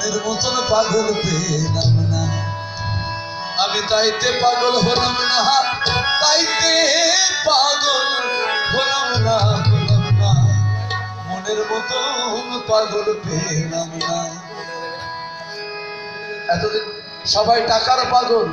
মনের মতন পাগল পেলাম না। আমি তাইতে পাগল হলাম না, তাইতে পাগল হলাম না হলাম না। মনের মতন পাগল পেলাম না। এতদিন সবাই টাকার পাগল,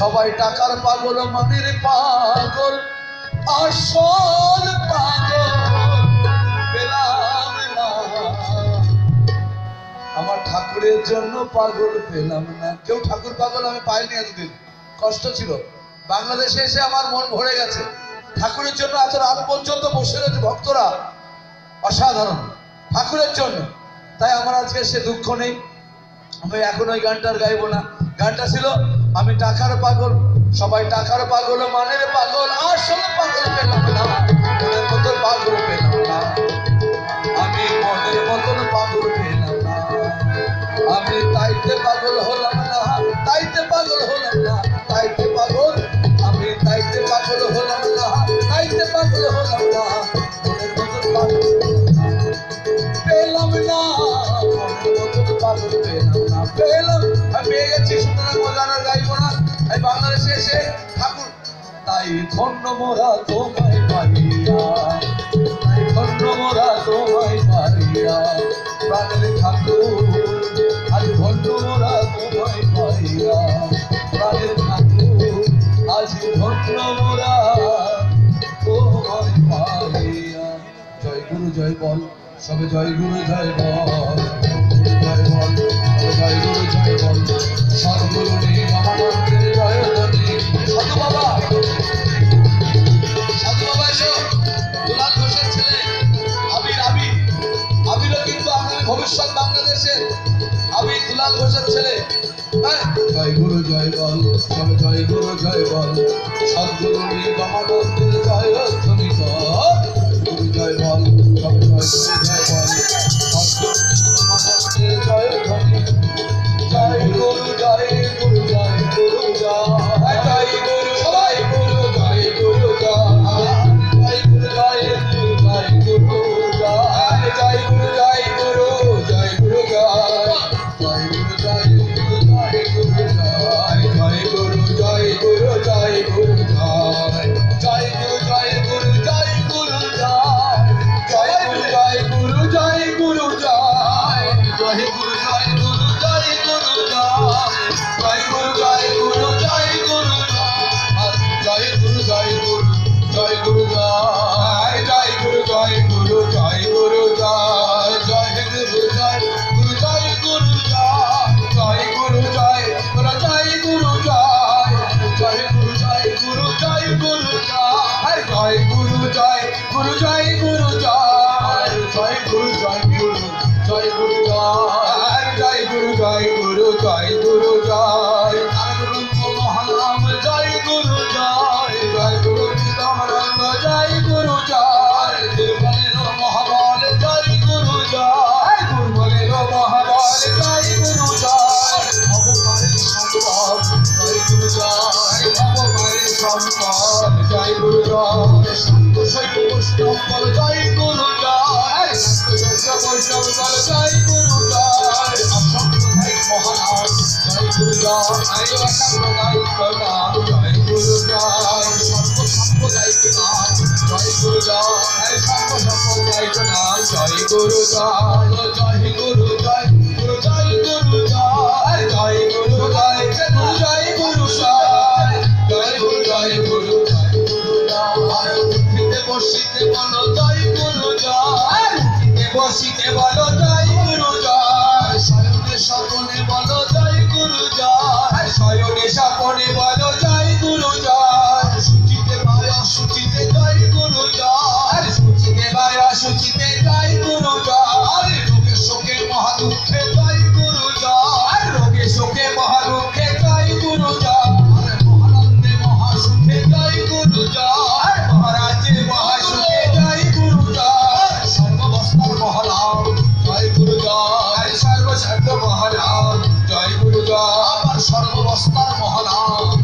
সবাই টাকার পাগল, মনের পাগল, আসল পাগল। ঠাকুরের জন্য পাগল পেলাম না। কেউ ঠাকুর পাগল আমি পাইনি এতদিন। কষ্ট ছিল। বাংলাদেশে এসে আমার মন ভরে গেছে। ঠাকুরের জন্য এত রাত পর্যন্ত বসে রয়েছে ভক্তরা। অসাধারণ। ঠাকুরের জন্য। তাই আমার আজকে সে দুঃখ নেই। আমি এখন ওই গানটার গাইবো না। গানটা ছিল, আমি টাকার পাগল, সবাই টাকার পাগল, মানের পাগল, আসল পাগল পেলাম পাগল হলাম না, তাইতে পাগল হলাম না, তাইতে পাগল, আমি তাইতে পাগল হলাম না, তাইতে পাগল হলাম না মনের মতন পেলাম না পাগল পেলাম না, পেলাম। আমি পেয়ে গেছি সুতরাং মজানার গাইবো না আমি বাংলাদেশে এসে ঠাকুর। তাই ধন্য মোরা তোমায় পাইয়া। ধন্য মোরা তোমায় পাইয়া প্রাণের ঠাকুর আজ ধন্য মোরা তোমায় পাইয়া প্রাণের ঠাকুর আজ ধন্য মোরা তোমায় জয় গুরু, জয় বল, সবে জয় গুরু জয় গুরু, জয় বল সবে জয় গুরু, জয় বল। সদ্গুরু নিগমানন্দের জয় ধ্বনি গুরু, জয় বল সবে জয় গুরু, জয় জয় গুরু জয় গুরু জয় জয় গুরু জয় গুরু জয় গুরু জয় জয় গুরু জয় জয় গুরু জয় গুরু জয় গুরু জয় জয় বসিতে বলো সর্ববস্তার মহারাম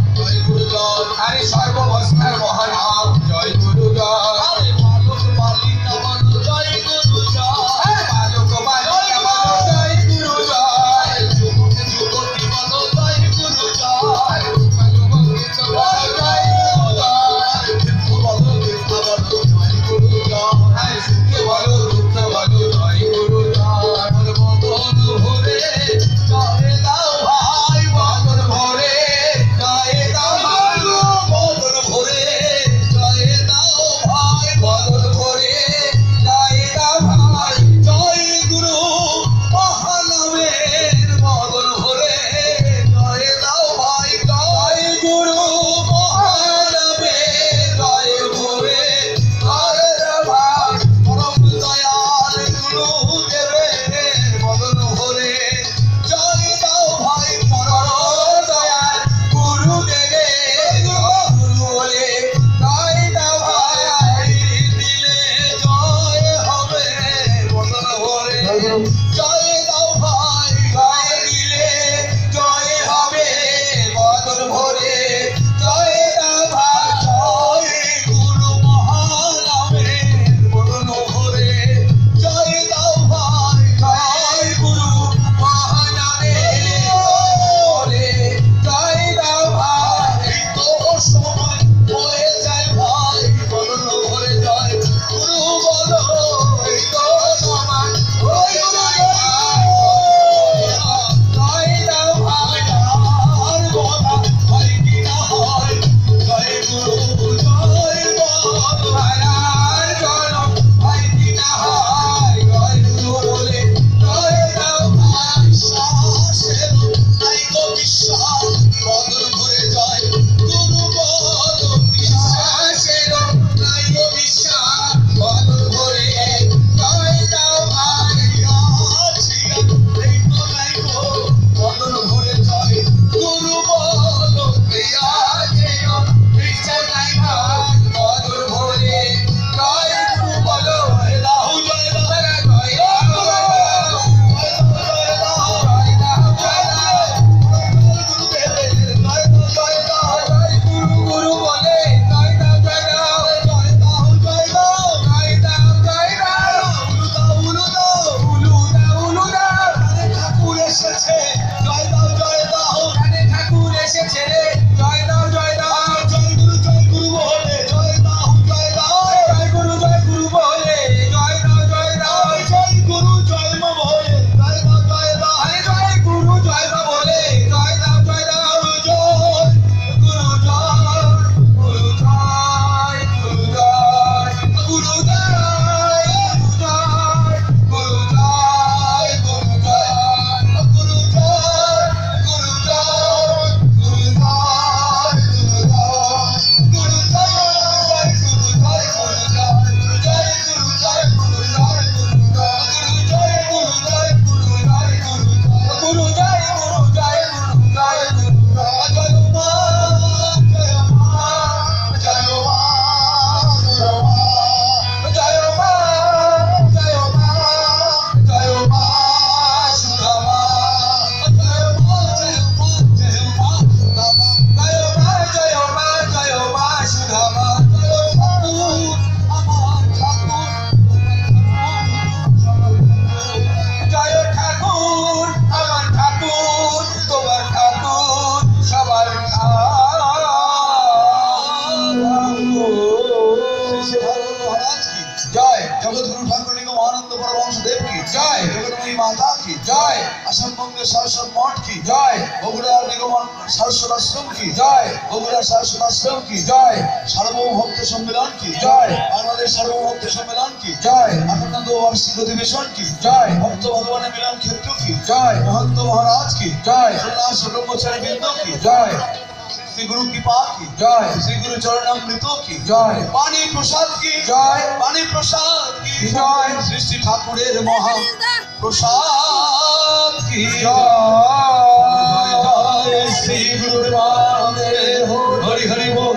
জয় জগন্মী মাতা কি জয় আসামবঙ্গের শাসন মঠ কি জয় বগুড়া নিগমন শাসন আশ্রম কি জয় বগুড়া শাসন আশ্রম কি জয় সার্বভৌমভক্ত সম্মেলন কি জয় বাংলাদেশ সার্বভৌমভক্ত সম্মেলন কি জয় আনন্দ বার্ষিক অধিবেশন কি জয় ভক্ত ভগবানের মিলন ক্ষেত্র কি জয় মহন্ত মহারাজ কি জয় সন্ন্যাস ব্রহ্মচারী বৃন্দ কি জয় শ্রী গুরু কৃপা কি? জয়। শ্রী গুরু চরণামৃত কি? জয়। পানি প্রসাদ কি? জয়। পানি প্রসাদ কি? জয়। সৃষ্টি ঠাকুরের মহা প্রসাদ কি? জয়। জয় শ্রী গুরু প্রেমানন্দের হরি হরি বল।